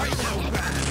I know bad.